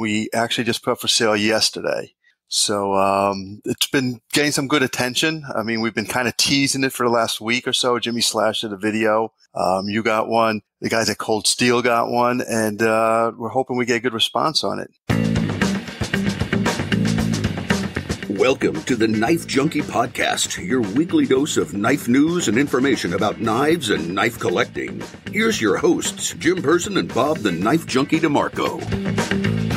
We actually just put up for sale yesterday. So um, it's been getting some good attention. I mean, we've been kind of teasing it for the last week or so. Jimmy Slash did a video. Um, you got one. The guys at Cold Steel got one, and uh, we're hoping we get a good response on it. Welcome to the Knife Junkie Podcast, your weekly dose of knife news and information about knives and knife collecting. Here's your hosts, Jim Person and Bob the Knife Junkie DeMarco.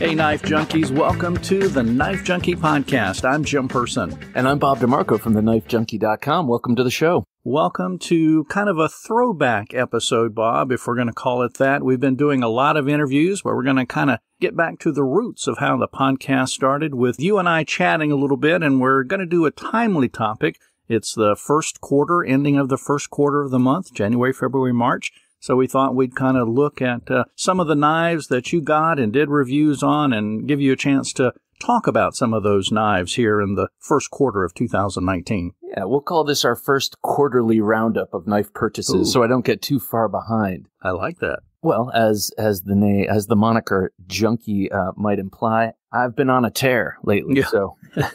Hey, Knife Junkies, welcome to the Knife Junkie Podcast. I'm Jim Person. And I'm Bob DeMarco from the KnifeJunkie.com. Welcome to the show. Welcome to kind of a throwback episode, Bob, if we're going to call it that. We've been doing a lot of interviews where we're going to kind of get back to the roots of how the podcast started with you and I chatting a little bit, and we're going to do a timely topic. It's the first quarter, ending of the first quarter of the month, January, February, March. So we thought we'd kind of look at uh, some of the knives that you got and did reviews on and give you a chance to talk about some of those knives here in the first quarter of 2019. Yeah, we'll call this our first quarterly roundup of knife purchases, Ooh. so I don't get too far behind. I like that. Well, as as the name as the moniker junkie uh, might imply, I've been on a tear lately. Yeah. So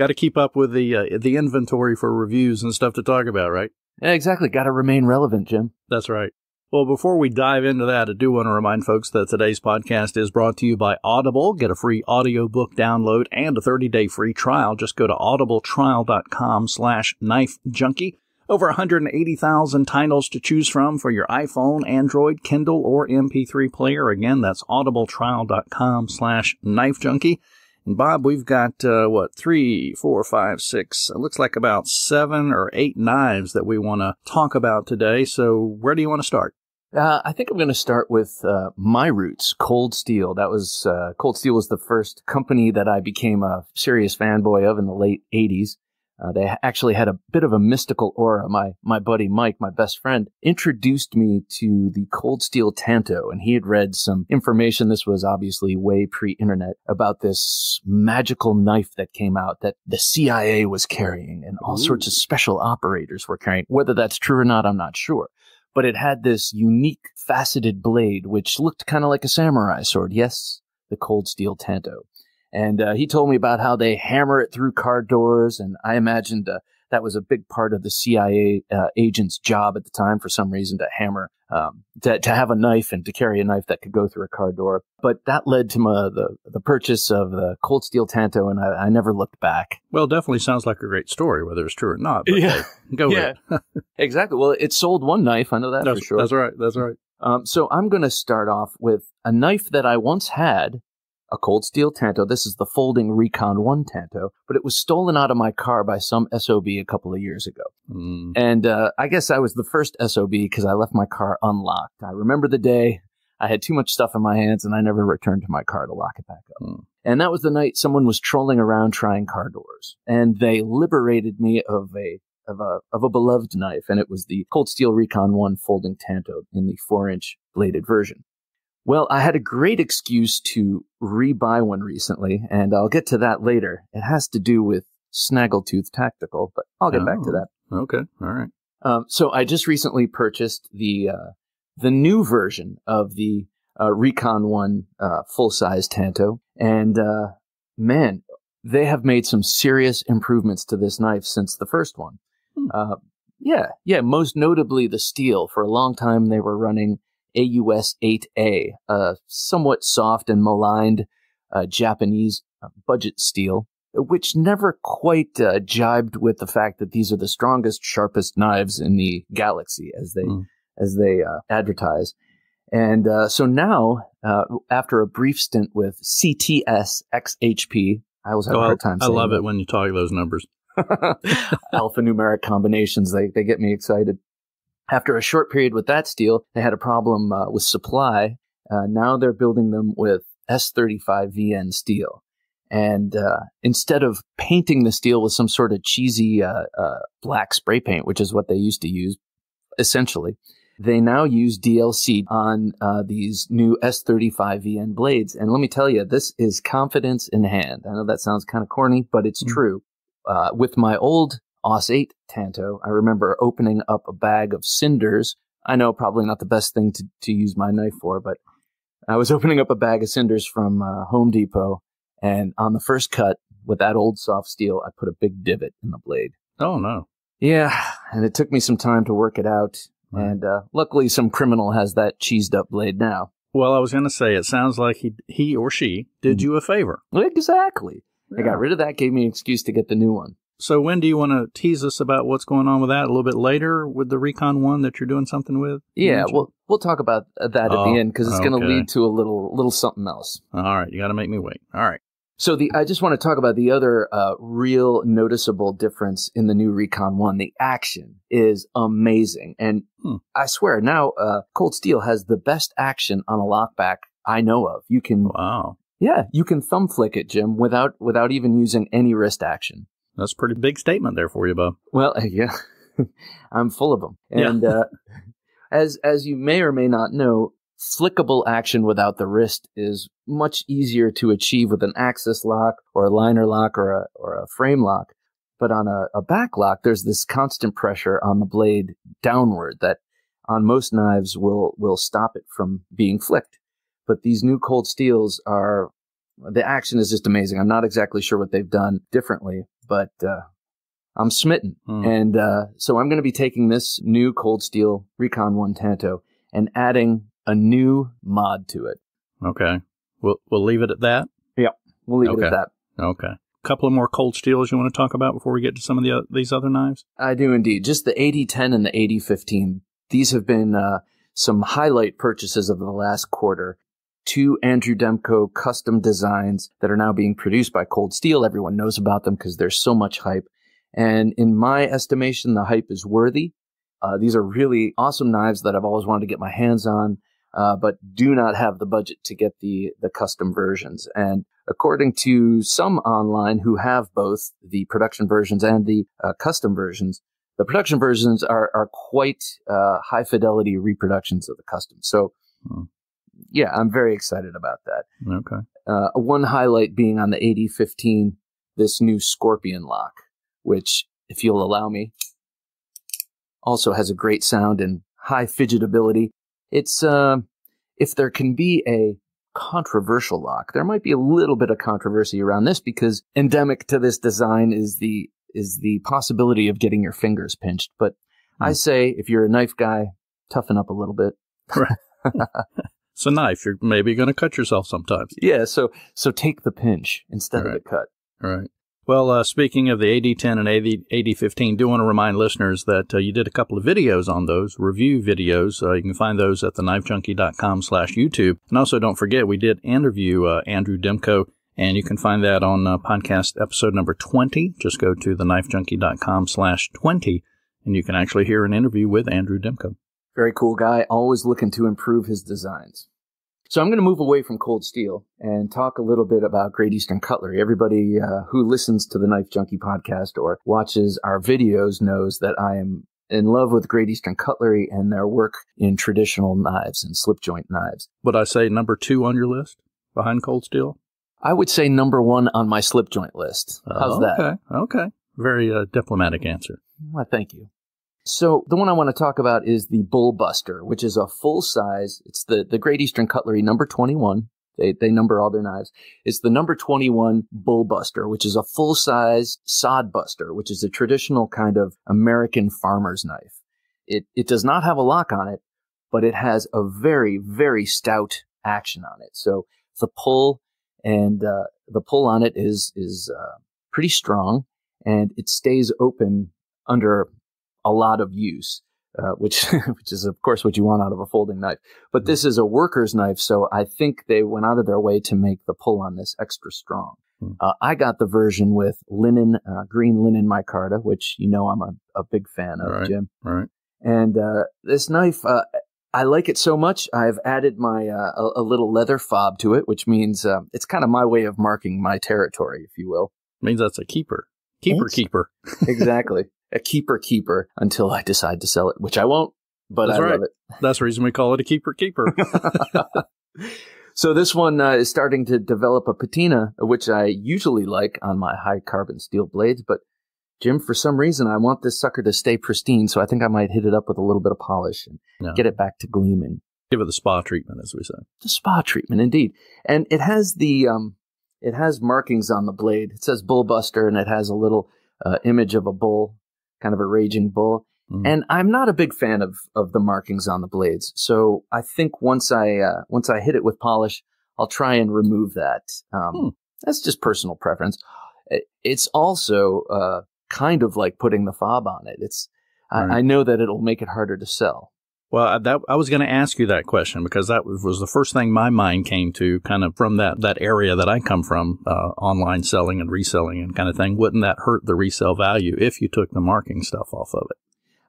Got to keep up with the uh, the inventory for reviews and stuff to talk about, right? yeah, exactly, got to remain relevant, Jim. That's right. Well, before we dive into that, I do want to remind folks that today's podcast is brought to you by Audible. Get a free audiobook download and a 30-day free trial. Just go to audibletrial.com slash knife junkie. Over 180,000 titles to choose from for your iPhone, Android, Kindle, or MP3 player. Again, that's audibletrial.com slash knife junkie. And Bob, we've got, uh, what, three, four, five, six, it looks like about seven or eight knives that we want to talk about today. So where do you want to start? Uh, I think I'm going to start with uh, my roots, Cold Steel. That was uh, Cold Steel was the first company that I became a serious fanboy of in the late '80s. Uh, they actually had a bit of a mystical aura. My my buddy Mike, my best friend, introduced me to the Cold Steel Tanto, and he had read some information. This was obviously way pre-internet about this magical knife that came out that the CIA was carrying, and all Ooh. sorts of special operators were carrying. Whether that's true or not, I'm not sure but it had this unique faceted blade which looked kind of like a samurai sword. Yes, the cold steel tanto. And uh, he told me about how they hammer it through car doors, and I imagined uh, that was a big part of the CIA uh, agent's job at the time for some reason to hammer, um, to, to have a knife and to carry a knife that could go through a car door. But that led to my, the the purchase of the cold steel tanto, and I, I never looked back. Well, definitely sounds like a great story, whether it's true or not. But Yeah. hey, go Yeah. with it. Exactly. Well, it sold one knife. I know that that's, for sure. that's right. That's right. Um, so I'm going to start off with a knife that I once had, a cold steel Tanto. This is the folding Recon 1 Tanto, but it was stolen out of my car by some SOB a couple of years ago. Mm. And uh, I guess I was the first SOB because I left my car unlocked. I remember the day I had too much stuff in my hands and I never returned to my car to lock it back up. Hmm. And that was the night someone was trolling around trying car doors, and they liberated me of a of a of a beloved knife, and it was the Cold Steel Recon One folding Tanto in the four inch bladed version. Well, I had a great excuse to rebuy one recently, and I'll get to that later. It has to do with Snaggletooth Tactical, but I'll get back to Oh. that. Okay. All right. Um, so I just recently purchased the uh, the new version of the uh, Recon One uh, full size Tanto, and uh, man, they have made some serious improvements to this knife since the first one. Hmm. Uh, yeah, yeah. Most notably the steel. For a long time, they were running AUS 8A, a somewhat soft and maligned uh, Japanese uh, budget steel which never quite uh, jibed with the fact that these are the strongest, sharpest knives in the galaxy, as they Mm. as they uh, advertise. And uh, so now, uh, after a brief stint with CTS XHP, I always have Oh, a hard time. I love that. it when you talk those numbers. alphanumeric combinations. They they get me excited. After a short period with that steel, they had a problem uh, with supply. Uh, now they're building them with S35VN steel. And uh, instead of painting the steel with some sort of cheesy uh, uh, black spray paint, which is what they used to use, essentially, they now use DLC on uh, these new S35VN blades. And let me tell you, this is confidence in hand. I know that sounds kind of corny, but it's Mm. true. Uh, with my old AUS 8 Tanto, I remember opening up a bag of cinders. I know probably not the best thing to, to use my knife for, but I was opening up a bag of cinders from uh, Home Depot, and on the first cut with that old soft steel, I put a big divot in the blade. Oh no. Yeah, and it took me some time to work it out. Right. And uh, luckily, some criminal has that cheesed up blade now. Well, I was going to say it sounds like he he or she did Mhm. you a favor. Exactly. I got rid of that, gave me an excuse to get the new one. So when do you want to tease us about what's going on with that a little bit later with the Recon one that you're doing something with? Yeah, we'll we'll talk about uh, that at Oh, the end because it's going to lead to a little little something else. All right, you got to make me wait. All right. So the I just want to talk about the other uh, real noticeable difference in the new Recon One. The action is amazing, and Hmm. I swear now uh, Cold Steel has the best action on a lockback I know of. You can Wow, yeah, you can thumb flick it, Jim, without without even using any wrist action. That's a pretty big statement there for you, Bob. Well, yeah, I'm full of them. Yeah. And uh, as as you may or may not know, flickable action without the wrist is much easier to achieve with an axis lock or a liner lock or a or a frame lock. But on a, a back lock, there's this constant pressure on the blade downward that on most knives will will stop it from being flicked. But these new cold steels are the action is just amazing. I'm not exactly sure what they've done differently, but uh, I'm smitten. Hmm. And uh, so I'm going to be taking this new Cold Steel Recon 1 Tanto and adding a new mod to it. Okay, we'll we'll leave it at that. Yep. We'll leave it at that. Okay. A Couple of more cold steels you want to talk about before we get to some of the o- these other knives. I do indeed. Just the AD10 and the AD15. These have been uh, some highlight purchases of the last quarter. Two Andrew Demko custom designs that are now being produced by Cold Steel. Everyone knows about them because there's so much hype. And in my estimation, the hype is worthy. Uh, these are really awesome knives that I've always wanted to get my hands on, uh, but do not have the budget to get the the custom versions. And according to some online who have both the production versions and the uh, custom versions, the production versions are are quite uh, high fidelity reproductions of the custom. So, Hmm. Yeah, I'm very excited about that. Okay. Uh, one highlight being on the AD15, this new Scorpion lock, which, if you'll allow me, also has a great sound and high fidgetability. It's, uh, if there can be a controversial lock, there might be a little bit of controversy around this because endemic to this design is the, is the possibility of getting your fingers pinched. But I Hmm. say, if you're a knife guy, toughen up a little bit. It's a knife. You're maybe going to cut yourself sometimes. Yeah. So, so take the pinch instead of the cut. All right. Well, uh, speaking of the AD10 and 80, AD15, do want to remind listeners that uh, you did a couple of videos on those, review videos. Uh, you can find those at theknifejunkie.com slash YouTube. And also don't forget, we did interview uh, Andrew Demko, and you can find that on uh, podcast episode number 20. Just go to theknifejunkie.com slash 20, and you can actually hear an interview with Andrew Demko. Very cool guy, always looking to improve his designs. So I'm going to move away from cold steel and talk a little bit about Great Eastern Cutlery. Everybody uh, who listens to the Knife Junkie podcast or watches our videos knows that I am in love with Great Eastern Cutlery and their work in traditional knives and slip joint knives. Would I say number two on your list behind Cold Steel? I would say number one on my slip joint list. How's Oh, that? Okay. Okay. Very uh, diplomatic answer. Why, thank you. So the one I want to talk about is the Bull Buster, which is a full size. It's the, the Great Eastern Cutlery number 21. They, they number all their knives. It's the number 21 Bull Buster, which is a full size sod buster, which is a traditional kind of American farmer's knife. It, it does not have a lock on it, but it has a very, very stout action on it. So the pull and, uh, the pull on it is, is, uh, pretty strong and it stays open under a lot of use, uh, which which is of course what you want out of a folding knife. But this is a worker's knife, so I think they went out of their way to make the pull on this extra strong. Hmm. Uh, I got the version with linen, uh, green linen micarta, which you know I'm a, a big fan of, Right. Jim. Right. And uh, this knife, uh, I like it so much. I've added my uh, a, a little leather fob to it, which means uh, it's kind of my way of marking my territory, if you will. Means that's a keeper. Keeper, Yes. keeper. exactly. A keeper keeper until I decide to sell it, which I won't, but That's I right. love it. That's the reason we call it a keeper, keeper. so this one uh, is starting to develop a patina, which I usually like on my high carbon steel blades, but Jim, for some reason, I want this sucker to stay pristine, so I think I might hit it up with a little bit of polish and get it back to gleaming. Give it the spa treatment, as we say. The spa treatment, indeed. And it has the um, it has markings on the blade. It says Bullbuster, and it has a little uh, image of a bull, kind of a raging bull. Mm. And I'm not a big fan of of the markings on the blades. So I think once I uh, once I hit it with polish, I'll try and remove that. Um, hmm. That's just personal preference. It's also uh, kind of like putting the fob on it. It's right. I, I know that it'll make it harder to sell. Well, that, I was going to ask you that question because that was the first thing my mind came to, kind of from that that area that I come from, uh, online selling and reselling and kind of thing. Wouldn't that hurt the resale value if you took the marking stuff off of it?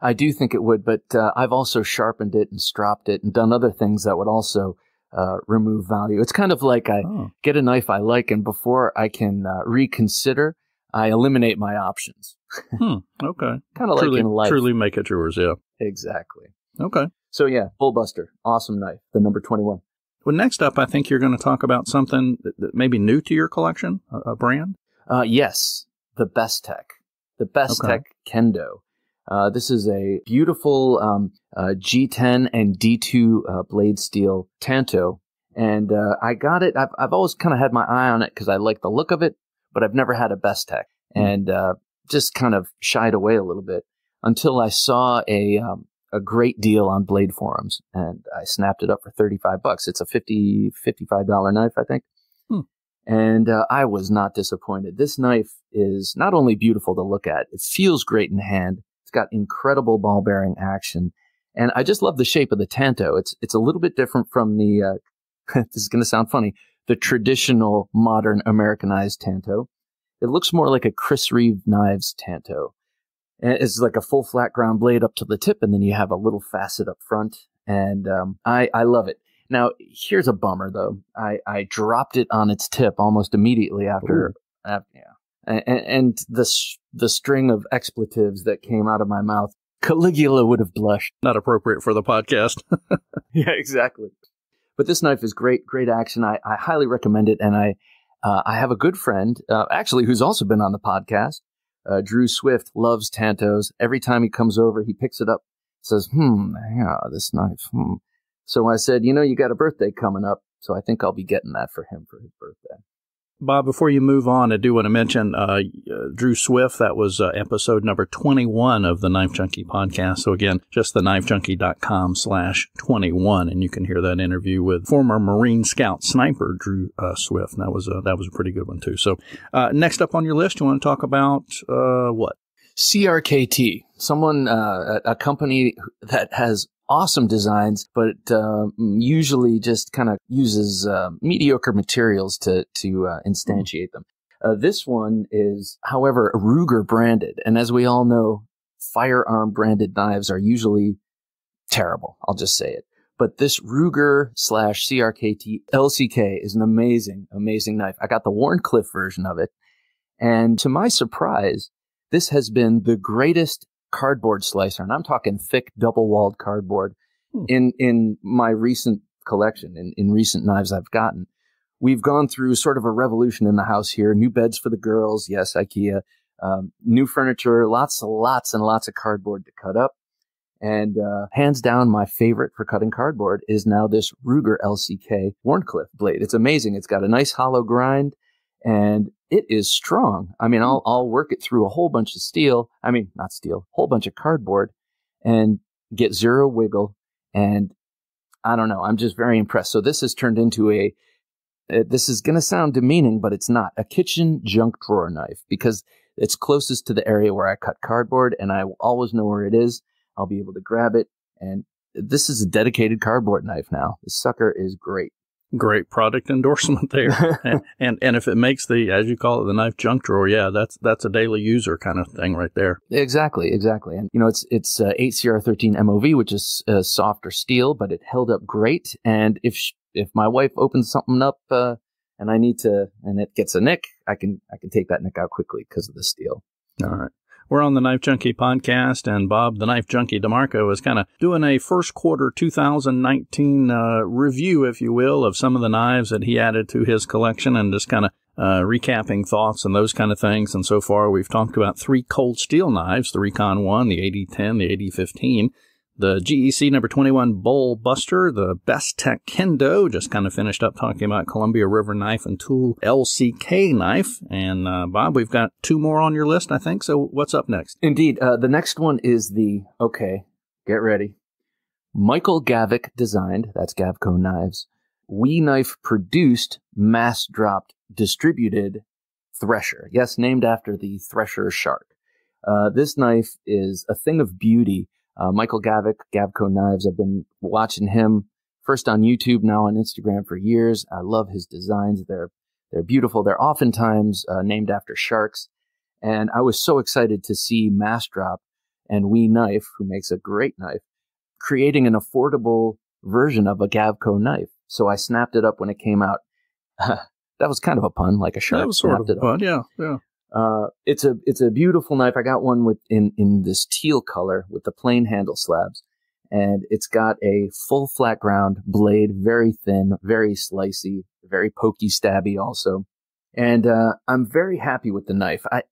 I do think it would, but uh, I've also sharpened it and stropped it and done other things that would also uh, remove value. It's kind of like I oh. get a knife I like, and before I can uh, reconsider, I eliminate my options. hmm. Okay. kind of like in life. Truly make it yours. Yeah. Exactly. Okay. So yeah, Bullbuster, awesome knife, the number twenty-one. Well, next up, I think you're going to talk about something that may be new to your collection, a, a brand. Uh, yes, the Bestech, the Best okay. Tech Kendo. Uh, this is a beautiful um, uh, G10 and D2 uh, blade steel Tanto. And uh, I got it. I've, I've always kind of had my eye on it because I like the look of it, but I've never had a Bestech mm. and uh, just kind of shied away a little bit until I saw a um, a great deal on Blade Forums and I snapped it up for 35 bucks. It's a 50 $55 knife, I think. Hmm. And uh, I was not disappointed. This knife is not only beautiful to look at, it feels great in hand. It's got incredible ball bearing action. And I just love the shape of the Tanto. It's, it's a little bit different from the, uh, this is going to sound funny, the traditional modern Americanized Tanto. It looks more like a Chris Reeve Knives Tanto. It's like a full flat ground blade up to the tip, and then you have a little facet up front. And um, I, I love it. Now, here's a bummer though. I, I dropped it on its tip almost immediately after, after yeah and, and the the string of expletives that came out of my mouth, Caligula would have blushed. Not appropriate for the podcast. yeah, exactly. But this knife is great, great action. I, I highly recommend it, and I uh, I have a good friend, uh, actually, who's also been on the podcast. Uh, Drew Swift loves Tantos. Every time he comes over, he picks it up, says, "Hmm, yeah, this knife." Hmm. So I said, "You know, you got a birthday coming up, so I think I'll be getting that for him for his birthday." Bob, before you move on, I do want to mention uh, Drew Swift. That was uh, episode number 21 of the Knife Junkie podcast. So again, just the knifejunkie.com slash 21. And you can hear that interview with former Marine Scout sniper Drew uh, Swift. That was, a, that was a pretty good one too. So uh, next up on your list, you want to talk about uh, what? CRKT, someone, uh, a company that has awesome designs, but uh, usually just kind of uses uh, mediocre materials to to uh, instantiate them. Uh, this one is, however, Ruger branded, and as we all know, firearm branded knives are usually terrible. I'll just say it. But this Ruger slash CRKT LCK is an amazing, amazing knife. I got the Wharncliffe version of it. And to my surprise, this has been the greatest cardboard slicer, and I'm talking thick double walled cardboard hmm. in, in my recent collection, in, in recent knives I've gotten. We've gone through sort of a revolution in the house here. New beds for the girls. Yes, IKEA. Um, new furniture, lots and lots and lots of cardboard to cut up. And uh, hands down, my favorite for cutting cardboard is now this Ruger LCK Wharncliffe blade. It's amazing. It's got a nice hollow grind and it is strong. I mean, I'll, I'll work it through a whole bunch of steel. I mean, not steel, whole bunch of cardboard and get zero wiggle. And I don't know. I'm just very impressed. So this has turned into a, uh, this is going to sound demeaning, but it's not a kitchen junk drawer knife because it's closest to the area where I cut cardboard and I always know where it is. I'll be able to grab it. And this is a dedicated cardboard knife now. This sucker is great great product endorsement there. and, and, and if it makes the as you call it the knife junk drawer, yeah, that's that's a daily user kind of thing right there. Exactly, exactly. And you know, it's it's uh, 8CR13 MOV, which is uh, softer steel, but it held up great. And if sh- if my wife opens something up uh, and I need to and it gets a nick, I can I can take that nick out quickly because of the steel. All right. We're on the Knife Junkie podcast, and Bob, the Knife Junkie DeMarco, is kind of doing a first quarter 2019 uh, review, if you will, of some of the knives that he added to his collection and just kind of uh, recapping thoughts and those kind of things. And so far, we've talked about three cold steel knives the Recon 1, the AD 10, the AD 15, the GEC number 21 Bull Buster, the Best Bestech Kendo, just kind of finished up talking about Columbia River Knife and Tool LCK knife. And uh, Bob, we've got two more on your list, I think. So what's up next? Indeed. Uh, the next one is the, okay, get ready. Michael Gavko designed, that's Gavko Knives, We Knife produced, mass dropped, distributed Thresher. Yes, named after the Thresher shark. Uh, this knife is a thing of beauty uh, Michael Gavko, Gavko Knives. I've been watching him first on YouTube, now on Instagram for years. I love his designs. They're they're beautiful. They're oftentimes uh, named after sharks, and I was so excited to see Mass Drop and We Knife, who makes a great knife, creating an affordable version of a Gavko knife. So I snapped it up when it came out. that was kind of a pun, like a shark. That was sort of a pun, yeah, yeah. Uh, it's a it's a beautiful knife. I got one with in in this teal color with the plain handle slabs, and it's got a full flat ground blade, very thin, very slicey, very pokey, stabby also. And uh, I'm very happy with the knife. I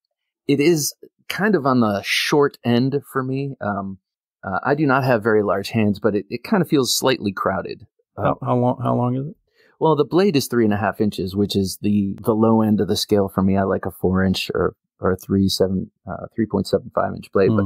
it is kind of on the short end for me. Um, uh, I do not have very large hands, but it, it kind of feels slightly crowded. How, how long? How long is it? Well, the blade is three and a half inches, which is the the low end of the scale for me. I like a four inch or or three seven uh, three point seven five inch blade, mm. but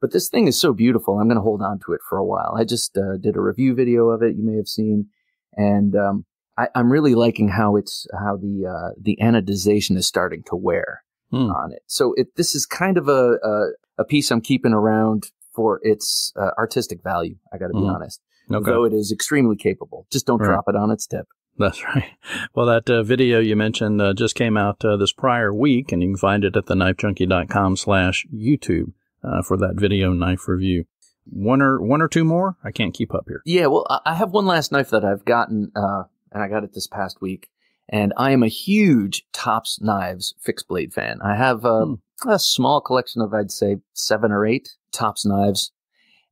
but this thing is so beautiful. I'm going to hold on to it for a while. I just uh, did a review video of it. You may have seen, and um, I, am really liking how it's how the uh, the anodization is starting to wear mm. on it. So it this is kind of a a, a piece I'm keeping around for its uh, artistic value. I got to be mm. honest. Okay. Though it is extremely capable, just don't right. drop it on its tip. That's right. Well, that uh, video you mentioned uh, just came out uh, this prior week, and you can find it at the knifejunkie.com slash YouTube uh, for that video knife review. One or one or two more? I can't keep up here. Yeah, well, I have one last knife that I've gotten, uh, and I got it this past week. And I am a huge Tops Knives fixed blade fan. I have uh, hmm. a small collection of, I'd say, seven or eight Tops knives.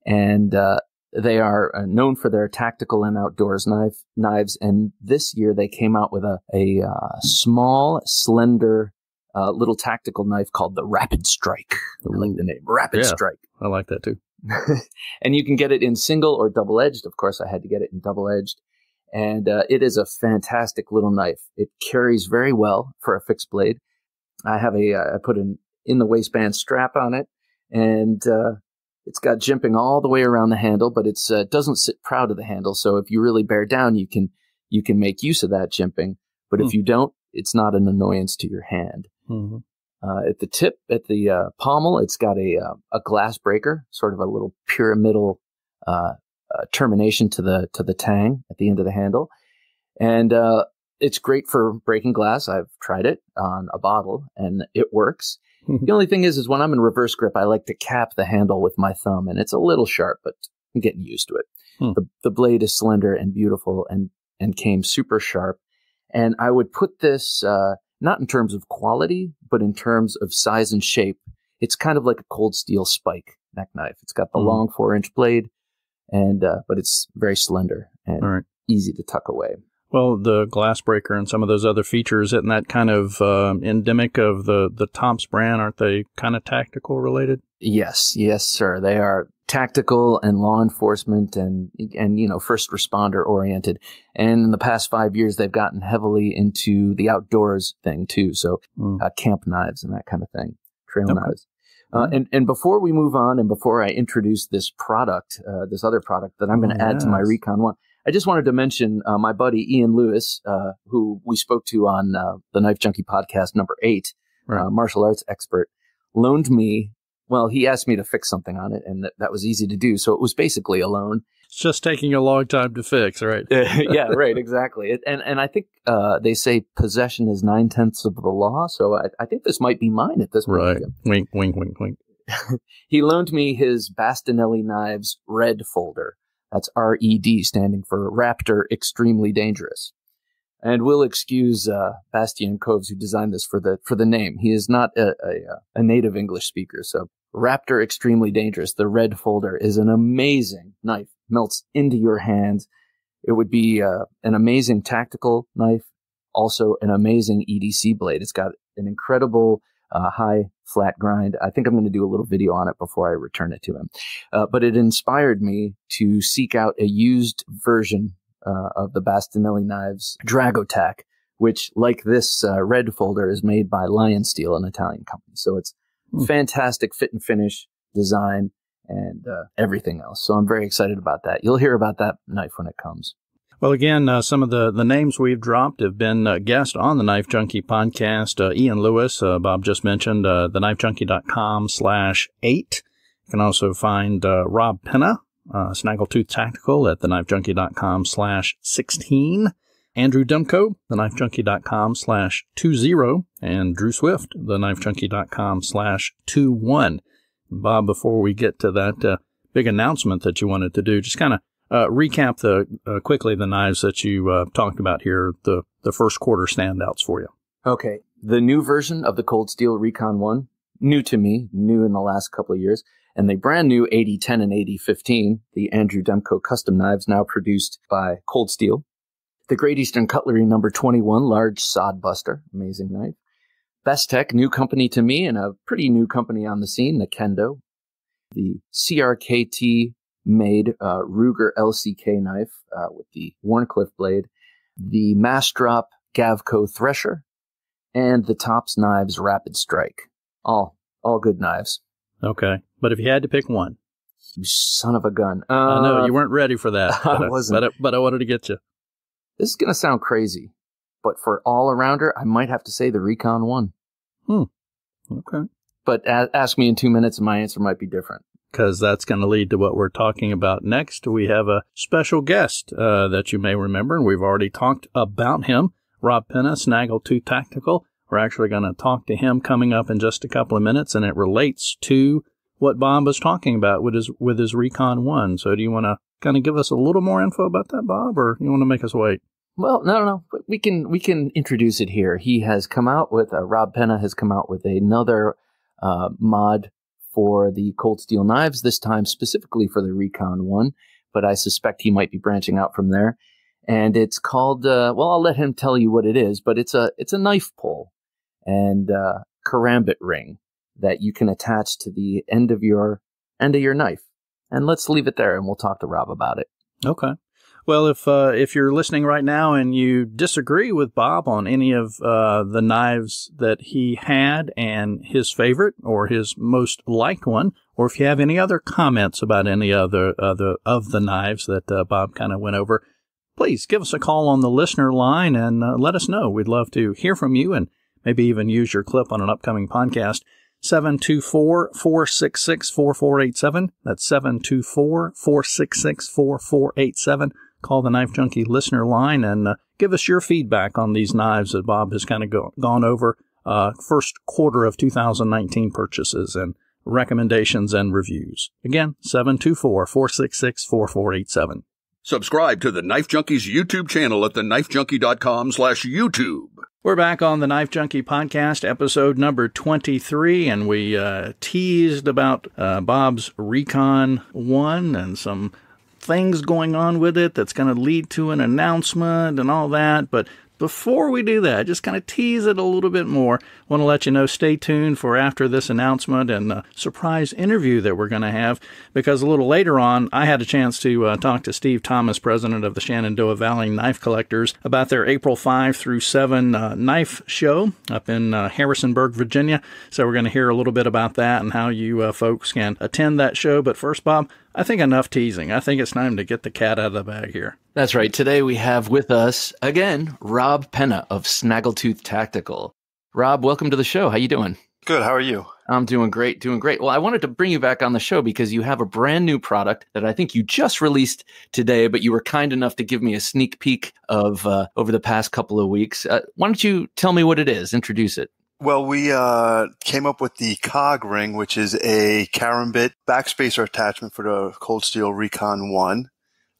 And they are uh, known for their tactical and outdoors knife, knives, and this year they came out with a, a uh, small, slender, uh, little tactical knife called the Rapid Strike. I like the name, Rapid yeah, Strike. I like that too. and you can get it in single or double edged. Of course, I had to get it in double edged. And uh, it is a fantastic little knife. It carries very well for a fixed blade. I have a, uh, I put an in the waistband strap on it, and uh, it's got jimping all the way around the handle, but it uh, doesn't sit proud of the handle. So if you really bear down, you can you can make use of that jimping. But mm. if hmm. you don't, it's not an annoyance to your hand. Mm-hmm. Uh, at the tip, at the uh, pommel, it's got a uh, a glass breaker, sort of a little pyramidal uh, uh, termination to the to the tang at the end of the handle, and it's great for breaking glass. I've tried it on a bottle, and it works the only thing is, is when I'm in reverse grip, I like to cap the handle with my thumb, and it's a little sharp, but I'm getting used to it. Hmm. The, the blade is slender and beautiful, and and came super sharp. And I would put this uh, not in terms of quality, but in terms of size and shape. It's kind of like a cold steel spike neck knife. It's got the hmm. long four inch blade, and uh, but it's very slender and right. easy to tuck away. Well, the glass breaker and some of those other features, isn't that kind of uh, endemic of the, the Tops brand? Aren't they kind of tactical related? Yes, yes, sir. They are tactical and law enforcement and, and, you know, first responder oriented. And in the past five years, they've gotten heavily into the outdoors thing too. So, mm. uh, camp knives and that kind of thing, trail okay. knives. Uh, and, and before we move on and before I introduce this product, uh, this other product that I'm going to oh, add yes. to my Recon One, I just wanted to mention uh, my buddy Ian Lewis, uh, who we spoke to on uh, the Knife Junkie podcast number eight, right. Uh, martial arts expert, loaned me. Well, he asked me to fix something on it, and that, that was easy to do. So it was basically a loan. It's just taking a long time to fix, right? yeah, right, exactly. It, and and I think uh, they say possession is nine tenths of the law. So I, I think this might be mine at this point. Right. Wink, wink, wink, wink. he loaned me his Bastinelli knives red folder that's R-E-D standing for Raptor Extremely Dangerous. And we'll excuse uh, Bastien Coves who designed this for the for the name. He is not a, a, a native English speaker, so Raptor Extremely Dangerous. The red folder is an amazing knife. Melts into your hands. It would be uh, an amazing tactical knife, also an amazing EDC blade. It's got an incredible uh, high flat grind. I think I'm going to do a little video on it before I return it to him. Uh, but it inspired me to seek out a used version uh, of the Bastinelli knives Dragotac, which, like this uh, red folder, is made by Lion Steel, an Italian company. So it's mm. fantastic fit and finish design and uh, everything else. So I'm very excited about that. You'll hear about that knife when it comes. Well, again, uh, some of the, the names we've dropped have been uh, guests on the Knife Junkie podcast. Uh, Ian Lewis, uh, Bob just mentioned, uh, theknifejunkie.com slash eight. You can also find uh, Rob Pena, uh, Snaggletooth Tactical at theknifejunkie.com slash 16. Andrew Demko, theknifejunkie.com slash 20. And Drew Swift, theknifejunkie.com slash 21. Bob, before we get to that uh, big announcement that you wanted to do, just kind of uh, recap the uh, quickly the knives that you uh, talked about here, the the first quarter standouts for you. Okay, the new version of the Cold Steel Recon One, new to me, new in the last couple of years, and the brand new AD10 and AD15, the Andrew Demko custom knives now produced by Cold Steel. The Great Eastern Cutlery number 21, large sod buster, amazing knife. Bestech, new company to me and a pretty new company on the scene, the Kendo. The CRKT made uh, Ruger LCK knife uh, with the Wharncliffe blade, the Massdrop Gavko Thresher, and the Tops Knives Rapid Strike. All, all good knives. Okay. But if you had to pick one. You son of a gun. Uh, I know, you weren't ready for that. I wasn't. But I, but I wanted to get you. This is going to sound crazy, but for all arounder, I might have to say the Recon 1. Hmm. Okay. But a- ask me in two minutes and my answer might be different. Because that's going to lead to what we're talking about next. We have a special guest uh, that you may remember, and we've already talked about him. Rob Pena, Snaggletooth Tactical. We're actually going to talk to him coming up in just a couple of minutes, and it relates to what Bob was talking about with his with his Recon One. So, do you want to kind of give us a little more info about that, Bob, or you want to make us wait? Well, no, no, no. We can we can introduce it here. He has come out with uh, Rob Pena has come out with another uh, mod for the cold steel knives. This time specifically for the Recon One, but I suspect he might be branching out from there. And it's called. Uh, well, I'll let him tell you what it is. But it's a it's a knife pull and uh, karambit ring that you can attach to the end of your end of your knife. And let's leave it there, and we'll talk to Rob about it. Okay. Well, if uh, if you're listening right now and you disagree with Bob on any of uh, the knives that he had and his favorite or his most liked one, or if you have any other comments about any other other of the knives that uh, Bob kind of went over, please give us a call on the listener line and uh, let us know. We'd love to hear from you and maybe even use your clip on an upcoming podcast. 724 466 4487. That's 724 466 4487 call the Knife Junkie listener line and uh, give us your feedback on these knives that Bob has kind of go- gone over uh, first quarter of 2019 purchases and recommendations and reviews. Again, 724-466-4487. Subscribe to the Knife Junkies YouTube channel at theknifejunkie.com slash YouTube. We're back on the Knife Junkie podcast, episode number 23, and we uh, teased about uh, Bob's Recon 1 and some things going on with it that's going to lead to an announcement and all that. But before we do that, just kind of tease it a little bit more. Want to let you know, stay tuned for after this announcement and the surprise interview that we're going to have, because a little later on, I had a chance to uh, talk to Steve Thomas, president of the Shenandoah Valley Knife Collectors, about their April 5 through 7 uh, knife show up in uh, Harrisonburg, Virginia. So we're going to hear a little bit about that and how you uh, folks can attend that show. But first, Bob, I think enough teasing. I think it's time to get the cat out of the bag here. That's right. Today we have with us again Rob Pena of Snaggletooth Tactical. Rob, welcome to the show. How you doing? Good. How are you? I'm doing great, doing great. Well, I wanted to bring you back on the show because you have a brand new product that I think you just released today, but you were kind enough to give me a sneak peek of uh, over the past couple of weeks. Uh, why don't you tell me what it is? Introduce it. Well, we uh, came up with the cog ring, which is a karambit backspacer attachment for the Cold Steel Recon One,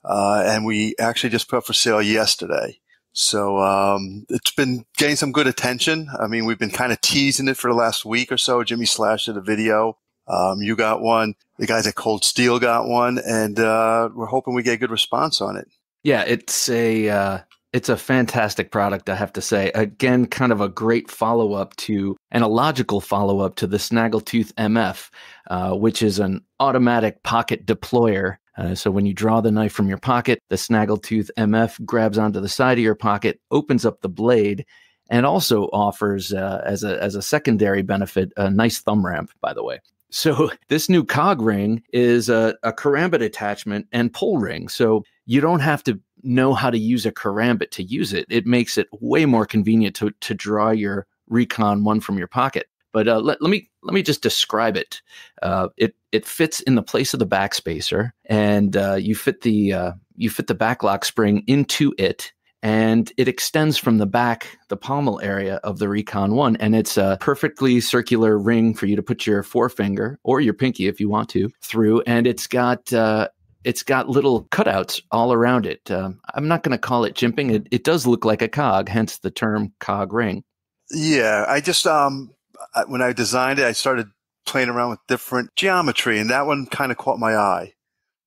uh, and we actually just put up for sale yesterday. So um, it's been getting some good attention. I mean, we've been kind of teasing it for the last week or so. Jimmy Slash did a video. Um, you got one. The guys at Cold Steel got one, and uh, we're hoping we get a good response on it. Yeah, it's a uh, it's a fantastic product, I have to say. Again, kind of a great follow up to and a logical follow up to the Snaggletooth MF, uh, which is an automatic pocket deployer. Uh, so when you draw the knife from your pocket, the Snaggletooth MF grabs onto the side of your pocket, opens up the blade, and also offers uh, as a as a secondary benefit a nice thumb ramp. By the way. So this new cog ring is a, a karambit attachment and pull ring. So you don't have to know how to use a karambit to use it. It makes it way more convenient to, to draw your Recon one from your pocket. But uh, let, let me let me just describe it. Uh, it it fits in the place of the backspacer, and uh, you fit the uh, you fit the backlock spring into it, and it extends from the back, the pommel area of the Recon One, and it's a perfectly circular ring for you to put your forefinger or your pinky if you want to through, and it's got uh, it's got little cutouts all around it. Um, I'm not going to call it jimping. It, it does look like a cog, hence the term cog ring. Yeah, I just um when I designed it, I started playing around with different geometry, and that one kind of caught my eye.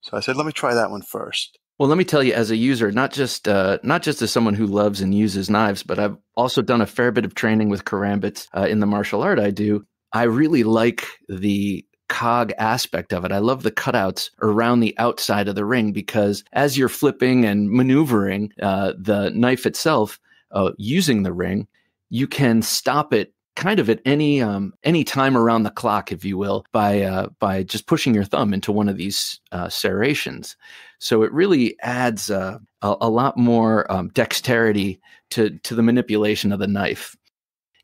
So I said, let me try that one first. Well, let me tell you, as a user, not just uh, not just as someone who loves and uses knives, but I've also done a fair bit of training with karambits uh, in the martial art I do. I really like the cog aspect of it. I love the cutouts around the outside of the ring because as you're flipping and maneuvering uh, the knife itself uh, using the ring, you can stop it kind of at any um, any time around the clock, if you will, by uh, by just pushing your thumb into one of these uh, serrations. So it really adds uh, a, a, lot more um, dexterity to to the manipulation of the knife.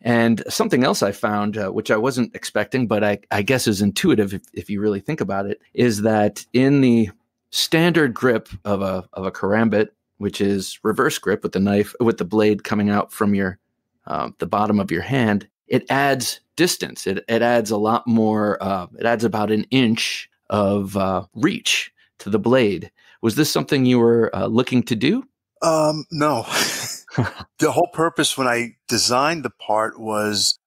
And something else I found, uh, which I wasn't expecting, but I, I guess is intuitive if, if, you really think about it, is that in the standard grip of a of a karambit, which is reverse grip with the knife with the blade coming out from your uh, the bottom of your hand, it adds distance. It it adds a lot more. Uh, it adds about an inch of uh, reach to the blade. Was this something you were uh, looking to do? Um, no. the whole purpose when I designed the part was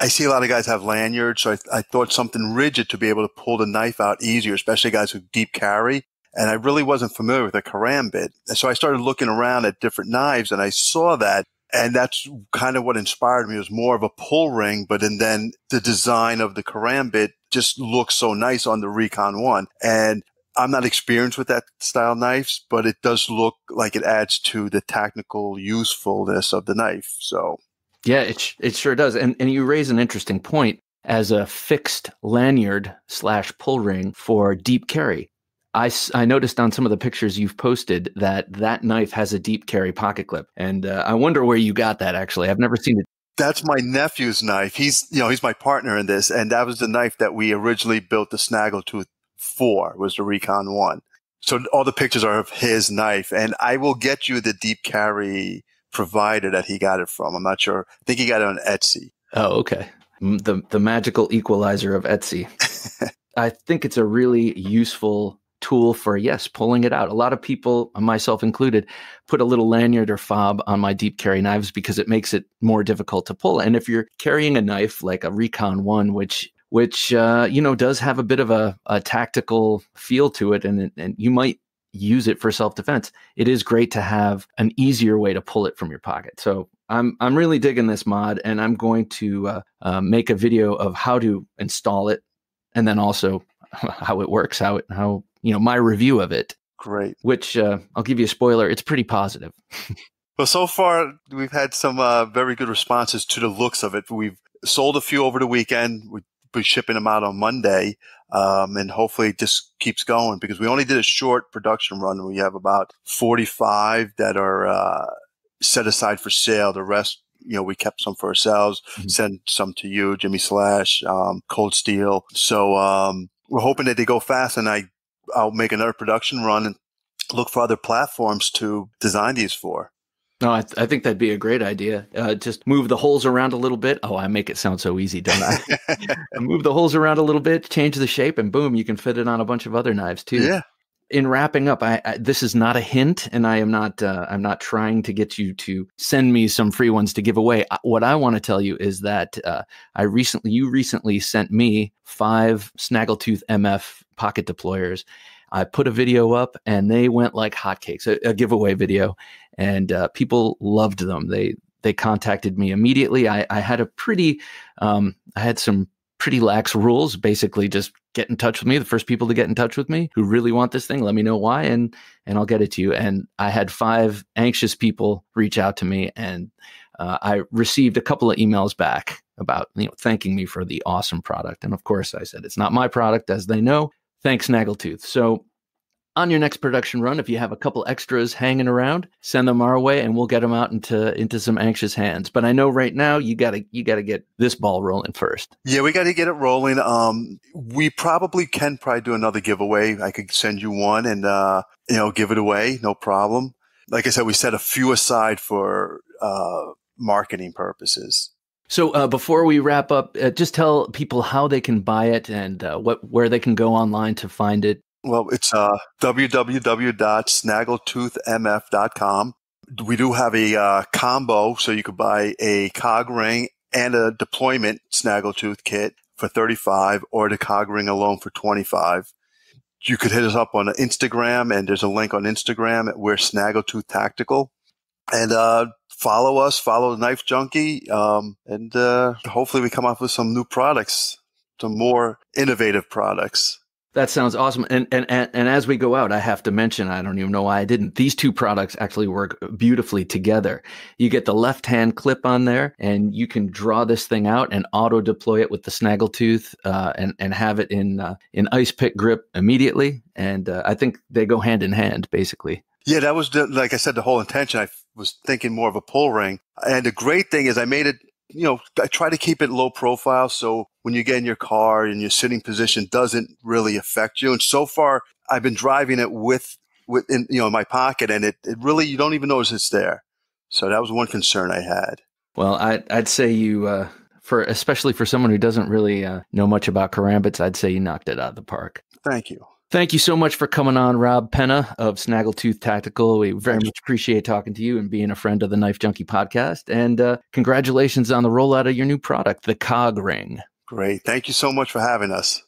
I see a lot of guys have lanyards, so I, I, thought something rigid to be able to pull the knife out easier, especially guys who deep carry. And I really wasn't familiar with a karambit. And so I started looking around at different knives and I saw that. And that's kind of what inspired me. It was more of a pull ring, but and then the design of the karambit just looks so nice on the Recon One. And I'm not experienced with that style knives, but it does look like it adds to the technical usefulness of the knife. So, yeah, it it sure does. And and you raise an interesting point as a fixed lanyard slash pull ring for deep carry. I, I noticed on some of the pictures you've posted that that knife has a deep carry pocket clip, and uh, I wonder where you got that. Actually, I've never seen it. That's my nephew's knife. He's you know he's my partner in this, and that was the knife that we originally built the Snaggletooth four was the Recon one. So all the pictures are of his knife, and I will get you the deep carry provider that he got it from. I'm not sure. I think he got it on Etsy. Oh, okay. The the magical equalizer of Etsy. I think it's a really useful tool for yes, pulling it out. A lot of people, myself included, put a little lanyard or fob on my deep carry knives because it makes it more difficult to pull. And if you're carrying a knife like a Recon One, which which uh, you know does have a bit of a, a tactical feel to it, and and you might use it for self defense. It is great to have an easier way to pull it from your pocket. So I'm I'm really digging this mod, and I'm going to uh, uh, make a video of how to install it, and then also how it works, how it how you know my review of it. Great. Which uh, I'll give you a spoiler. It's pretty positive. well, so far we've had some uh, very good responses to the looks of it. We've sold a few over the weekend. We be shipping them out on Monday. Um, and hopefully it just keeps going because we only did a short production run. We have about 45 that are, uh, set aside for sale. The rest, you know, we kept some for ourselves, mm-hmm. sent some to you, Jimmy Slash, um, Cold Steel. So, um, we're hoping that they go fast and I, I'll make another production run and look for other platforms to design these for. No, I, th- I, think that'd be a great idea. Uh, just move the holes around a little bit. Oh, I make it sound so easy, don't I? move the holes around a little bit, change the shape, and boom, you can fit it on a bunch of other knives too. Yeah. In wrapping up, I, I this is not a hint, and I am not. Uh, I'm not trying to get you to send me some free ones to give away. What I want to tell you is that uh, I recently, you recently sent me five Snaggletooth MF pocket deployers I put a video up and they went like hotcakes, a, a giveaway video, and uh, people loved them. They they contacted me immediately. I, I had a pretty, um, I had some pretty lax rules. Basically, just get in touch with me. The first people to get in touch with me who really want this thing, let me know why, and and I'll get it to you. And I had five anxious people reach out to me, and uh, I received a couple of emails back about you know thanking me for the awesome product. And of course, I said it's not my product, as they know. Thanks, Snaggletooth. So on your next production run, if you have a couple extras hanging around, send them our way, and we'll get them out into into some anxious hands. But I know right now you gotta you gotta get this ball rolling first. Yeah, we got to get it rolling. Um, we probably can probably do another giveaway. I could send you one and uh, you know give it away, no problem. Like I said, we set a few aside for uh, marketing purposes. So uh, before we wrap up, uh, just tell people how they can buy it and uh, what where they can go online to find it. Well, it's uh, www.snaggletoothmf.com. We do have a uh, combo, so you could buy a cog ring and a deployment snaggletooth kit for 35 or the cog ring alone for 25. You could hit us up on Instagram and there's a link on Instagram at We're Snaggletooth Tactical. And uh, follow us, follow the Knife Junkie, um, and uh, hopefully we come up with some new products, some more innovative products. That sounds awesome. And, and and and as we go out, I have to mention, I don't even know why I didn't. These two products actually work beautifully together. You get the left hand clip on there, and you can draw this thing out and auto deploy it with the snaggletooth, uh, and and have it in uh, in ice pick grip immediately. And uh, I think they go hand in hand, basically. Yeah, that was the, like I said, the whole intention. I was thinking more of a pull ring, and the great thing is I made it you know, I try to keep it low profile. So when you get in your car and your sitting position doesn't really affect you. And so far I've been driving it with, with, in, you know, in my pocket and it, it really, you don't even notice it's there. So that was one concern I had. Well, I, I'd say you, uh, for, especially for someone who doesn't really uh, know much about karambits, I'd say you knocked it out of the park. Thank you. Thank you so much for coming on, Rob Pena of Snaggletooth Tactical. We very much appreciate talking to you and being a friend of the Knife Junkie podcast. And uh, congratulations on the rollout of your new product, the Cog Ring. Great. Thank you so much for having us.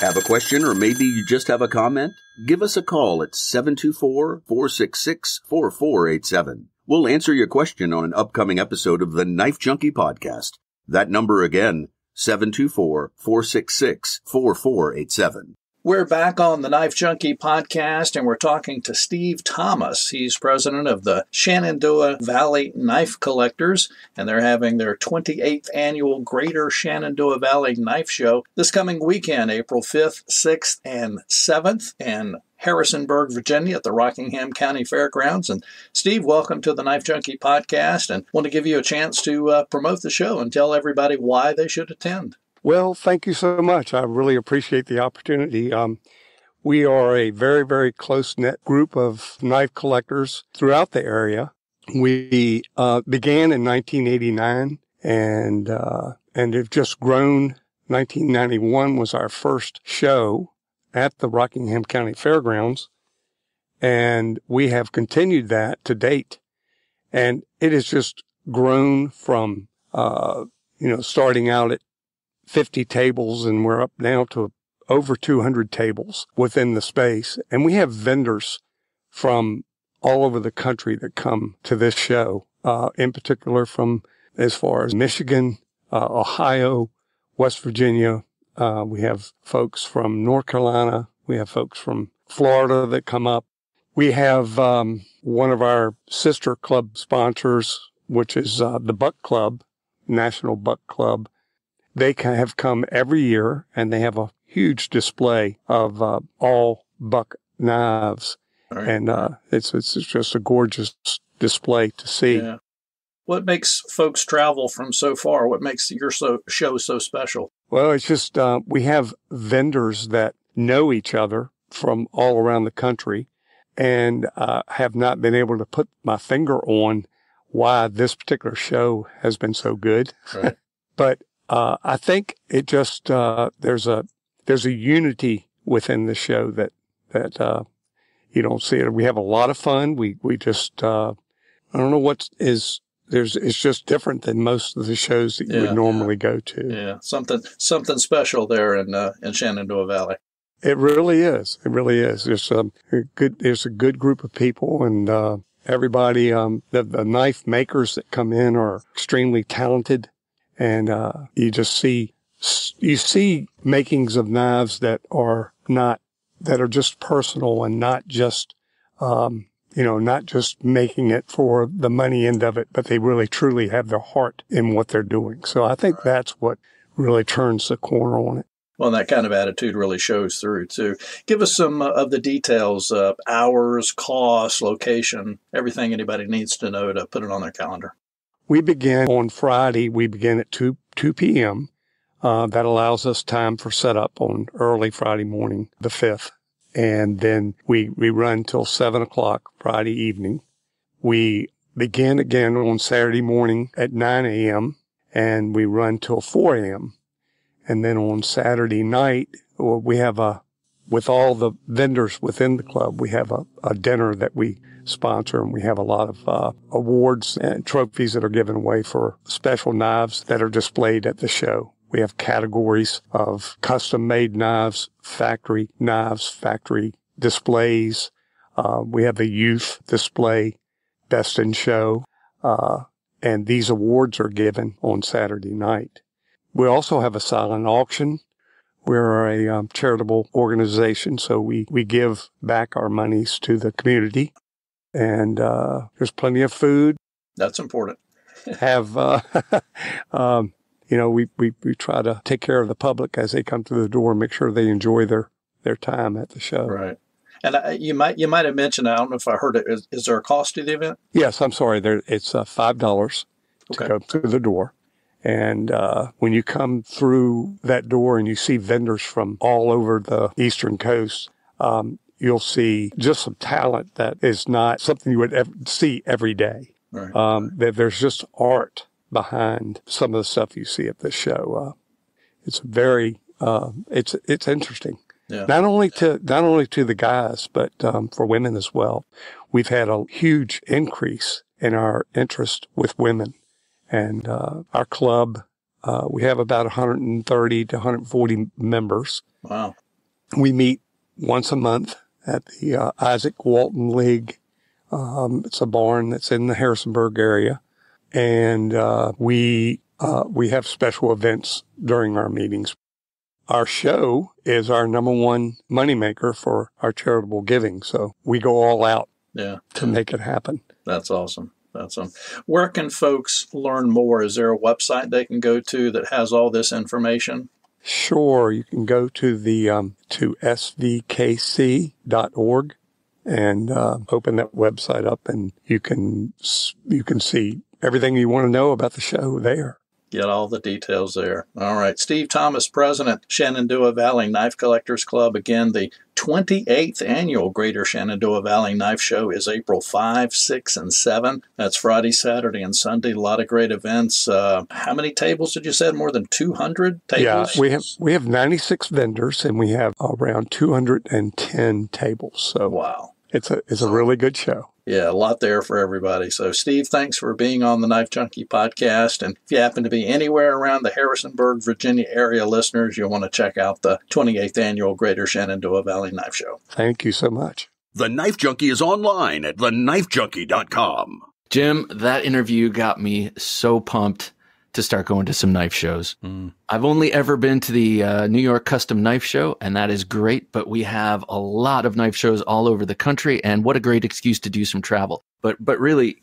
Have a question or maybe you just have a comment? Give us a call at 724 466 4487. We'll answer your question on an upcoming episode of the Knife Junkie podcast. That number again, 724 466 4487. We're back on the Knife Junkie podcast and we're talking to Steve Thomas. He's president of the Shenandoah Valley Knife Collectors, and they're having their 28th annual Greater Shenandoah Valley Knife Show this coming weekend, April 5th, 6th, and 7th in Harrisonburg, Virginia at the Rockingham County Fairgrounds. And Steve, welcome to the Knife Junkie podcast and want to give you a chance to uh, promote the show and tell everybody why they should attend. Well, thank you so much. I really appreciate the opportunity. Um, we are a very, very close knit group of knife collectors throughout the area. We uh, began in 1989 and uh, and have just grown. 1991 was our first show at the Rockingham County Fairgrounds, and we have continued that to date. And it has just grown from uh, you know starting out at 50 tables and we're up now to over 200 tables within the space. And we have vendors from all over the country that come to this show, uh, in particular from as far as Michigan, uh, Ohio, West Virginia. Uh, we have folks from North Carolina. We have folks from Florida that come up. We have um, one of our sister club sponsors, which is uh, the Buck Club, National Buck Club they have come every year and they have a huge display of uh, all buck knives. Right. And uh, it's, it's just a gorgeous display to see. Yeah. What makes folks travel from so far? What makes your so, show so special? Well, it's just uh, we have vendors that know each other from all around the country and uh, have not been able to put my finger on why this particular show has been so good. Right. but uh, I think it just uh, there's a there's a unity within the show that that uh, you don't see it. We have a lot of fun. We we just uh, I don't know what is there's it's just different than most of the shows that you yeah, would normally yeah. go to. Yeah, something something special there in uh, in Shenandoah Valley. It really is. It really is. There's a, a good, there's a good group of people and, uh, everybody, um, the, the knife makers that come in are extremely talented and, uh, you just see, you see makings of knives that are not, that are just personal and not just, um, you know, not just making it for the money end of it, but they really truly have their heart in what they're doing. So I think that's what really turns the corner on it. Well, that kind of attitude really shows through too. Give us some uh, of the details: uh, hours, cost, location, everything anybody needs to know to put it on their calendar. We begin on Friday. We begin at two two p.m. Uh, that allows us time for setup on early Friday morning, the fifth, and then we we run till seven o'clock Friday evening. We begin again on Saturday morning at nine a.m. and we run till four a.m. And then on Saturday night, we have a, with all the vendors within the club, we have a, a dinner that we sponsor and we have a lot of uh, awards and trophies that are given away for special knives that are displayed at the show. We have categories of custom made knives, factory knives, factory displays. Uh, we have a youth display, best in show. Uh, and these awards are given on Saturday night. We also have a silent auction. We're a um, charitable organization, so we, we give back our monies to the community. And uh, there's plenty of food. That's important. have, uh, um, you know, we, we, we try to take care of the public as they come through the door and make sure they enjoy their, their time at the show. Right. And uh, you might you might have mentioned I don't know if I heard it. Is, is there a cost to the event? Yes, I'm sorry. There it's uh, five dollars to okay. go through the door. And uh, when you come through that door and you see vendors from all over the eastern coast, um, you'll see just some talent that is not something you would ever see every day. Right. Um, that there's just art behind some of the stuff you see at this show. Uh, it's very, uh, it's it's interesting. Yeah. Not only to not only to the guys, but um, for women as well. We've had a huge increase in our interest with women and uh, our club, uh, we have about 130 to 140 members. Wow. We meet once a month at the uh, Izaak Walton League. Um, it's a barn that's in the Harrisonburg area. And uh, we, uh, we have special events during our meetings. Our show is our number one moneymaker for our charitable giving. So we go all out yeah. to make it happen. That's awesome. That's awesome. where can folks learn more? Is there a website they can go to that has all this information? Sure, you can go to the um, to svkc.org and uh, open that website up, and you can you can see everything you want to know about the show there get all the details there. All right. Steve Thomas, President, Shenandoah Valley Knife Collectors Club. Again, the 28th annual Greater Shenandoah Valley Knife Show is April 5, 6, and 7. That's Friday, Saturday, and Sunday. A lot of great events. Uh, how many tables did you say? More than 200 tables? Yeah, we have, we have 96 vendors and we have around 210 tables. So wow. It's a, it's a really good show yeah, a lot there for everybody. So, Steve, thanks for being on the Knife Junkie podcast. And if you happen to be anywhere around the Harrisonburg, Virginia area listeners, you'll want to check out the 28th annual Greater Shenandoah Valley Knife Show. Thank you so much. The Knife Junkie is online at theknifejunkie.com. Jim, that interview got me so pumped to start going to some knife shows. Mm. I've only ever been to the uh, New York Custom Knife Show, and that is great, but we have a lot of knife shows all over the country, and what a great excuse to do some travel. But, but really,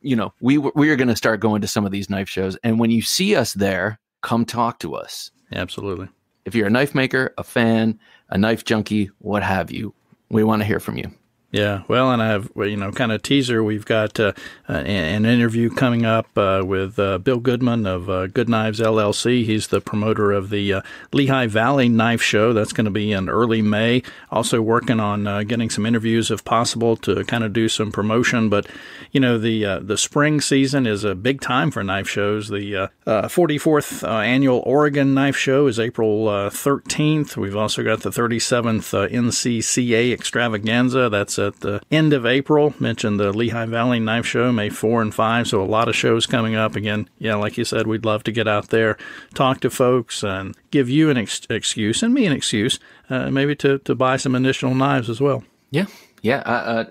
you know, we, we are going to start going to some of these knife shows, and when you see us there, come talk to us. Absolutely. If you're a knife maker, a fan, a knife junkie, what have you, we want to hear from you. Yeah, well, and I have you know kind of teaser. We've got uh, an interview coming up uh, with uh, Bill Goodman of uh, Good Knives LLC. He's the promoter of the uh, Lehigh Valley Knife Show. That's going to be in early May. Also working on uh, getting some interviews if possible to kind of do some promotion. But you know the the spring season is a big time for knife shows. The 44th annual Oregon Knife Show is April 13th. We've also got the 37th NCCA Extravaganza. That's at the end of April. Mentioned the Lehigh Valley Knife Show, May 4 and 5. So a lot of shows coming up. Again, yeah, like you said, we'd love to get out there, talk to folks, and give you an ex- excuse and me an excuse, uh, maybe to, to buy some additional knives as well. Yeah. Yeah. Uh, uh,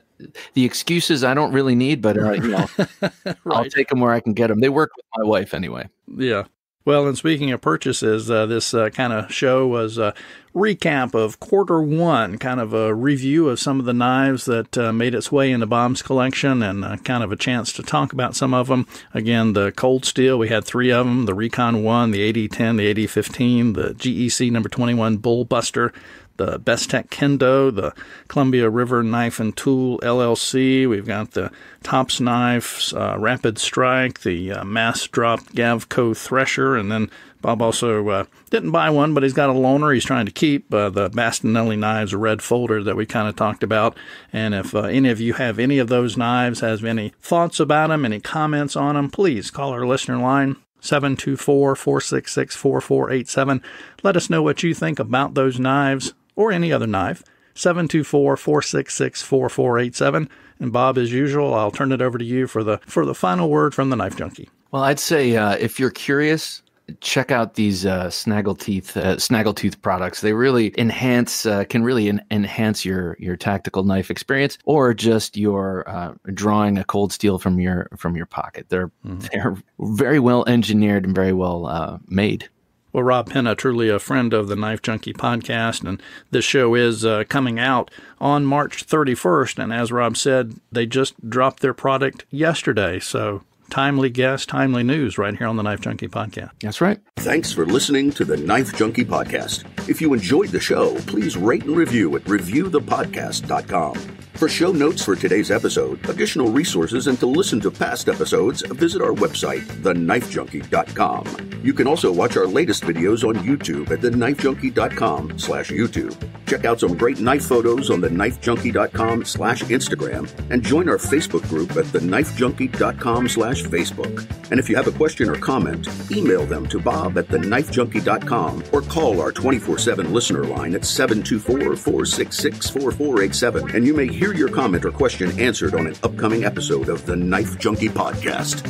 the excuses I don't really need, but uh, you know, right. I'll take them where I can get them. They work with my wife anyway. Yeah. Well, and speaking of purchases, uh, this uh, kind of show was a recap of quarter one, kind of a review of some of the knives that uh, made its way into Bob's collection, and uh, kind of a chance to talk about some of them. Again, the Cold Steel, we had three of them: the Recon One, the AD10, the AD15, the GEC Number 21 Bull Buster, the Bestech Kendo, the Columbia River Knife and Tool LLC. We've got the Tops Knives uh, Rapid Strike, the uh, Mass Drop Gavko Thresher, and then Bob also uh, didn't buy one, but he's got a loaner he's trying to keep uh, the Bastinelli knives, red folder that we kind of talked about. And if uh, any of you have any of those knives, has any thoughts about them, any comments on them, please call our listener line 724 466 4487. Let us know what you think about those knives or any other knife. 724 466 4487. And Bob, as usual, I'll turn it over to you for the for the final word from the knife junkie. Well, I'd say uh, if you're curious, check out these uh, Snaggletooth uh, Snaggletooth products. They really enhance uh, can really en- enhance your your tactical knife experience, or just your uh, drawing a cold steel from your from your pocket. They're mm-hmm. they're very well engineered and very well uh, made. Well, Rob Pena, truly a friend of the Knife Junkie podcast, and this show is uh, coming out on March 31st. And as Rob said, they just dropped their product yesterday. So timely guest, timely news right here on the Knife Junkie podcast. That's right. Thanks for listening to the Knife Junkie podcast. If you enjoyed the show, please rate and review at reviewthepodcast.com. For show notes for today's episode, additional resources, and to listen to past episodes, visit our website, theknifejunkie.com. You can also watch our latest videos on YouTube at theknifejunkie.com slash YouTube. Check out some great knife photos on theknifejunkie.com slash Instagram and join our Facebook group at theknifejunkie.com slash Facebook. And if you have a question or comment, email them to bob at theknifejunkie.com or call our 24-7 listener line at 724-466-4487 and you may Hear your comment or question answered on an upcoming episode of the Knife Junkie Podcast.